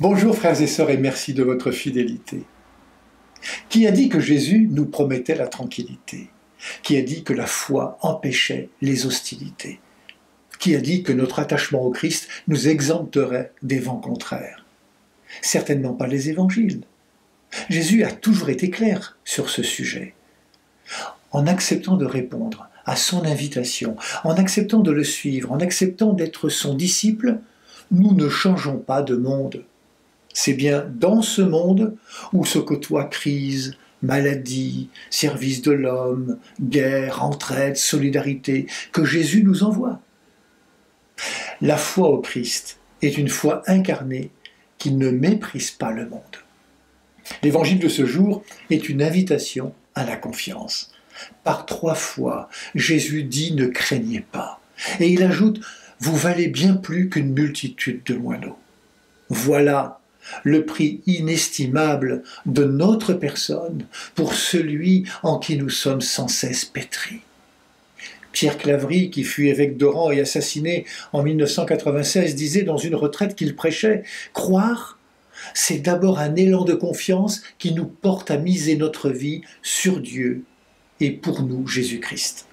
Bonjour frères et sœurs et merci de votre fidélité. Qui a dit que Jésus nous promettait la tranquillité? Qui a dit que la foi empêchait les hostilités? Qui a dit que notre attachement au Christ nous exempterait des vents contraires? Certainement pas les évangiles. Jésus a toujours été clair sur ce sujet. En acceptant de répondre à son invitation, en acceptant de le suivre, en acceptant d'être son disciple, nous ne changeons pas de monde. C'est bien dans ce monde où se côtoient crise, maladie, service de l'homme, guerre, entraide, solidarité, que Jésus nous envoie. La foi au Christ est une foi incarnée qui ne méprise pas le monde. L'évangile de ce jour est une invitation à la confiance. Par trois fois, Jésus dit ne craignez pas. Et il ajoute, vous valez bien plus qu'une multitude de moineaux. Voilà le prix inestimable de notre personne pour celui en qui nous sommes sans cesse pétris. Pierre Claverie, qui fut évêque d'Oran et assassiné en 1996, disait dans une retraite qu'il prêchait Croire, c'est d'abord un élan de confiance qui nous porte à miser notre vie sur Dieu et pour nous Jésus-Christ.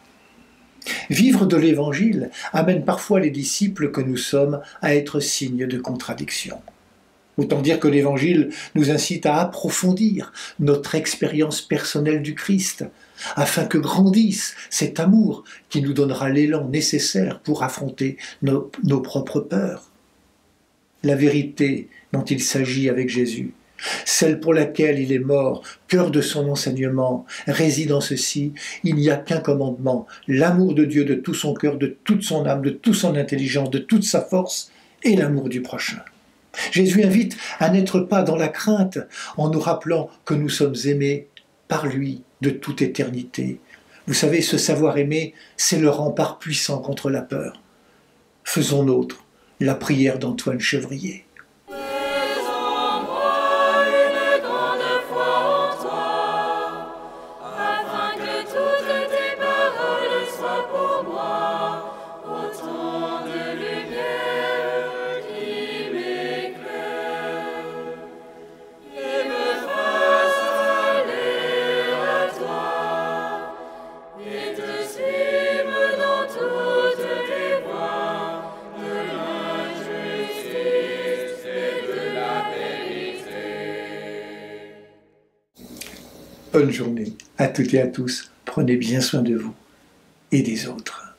Vivre de l'Évangile amène parfois les disciples que nous sommes à être signes de contradiction. Autant dire que l'Évangile nous incite à approfondir notre expérience personnelle du Christ, afin que grandisse cet amour qui nous donnera l'élan nécessaire pour affronter nos, propres peurs. La vérité dont il s'agit avec Jésus celle pour laquelle il est mort, cœur de son enseignement, réside en ceci, il n'y a qu'un commandement, l'amour de Dieu de tout son cœur, de toute son âme, de toute son intelligence, de toute sa force, et l'amour du prochain. Jésus invite à n'être pas dans la crainte en nous rappelant que nous sommes aimés par lui de toute éternité. Vous savez, ce savoir aimer, c'est le rempart puissant contre la peur. Faisons nôtre la prière d'Antoine Chevrier. Bonne journée à toutes et à tous. Prenez bien soin de vous et des autres.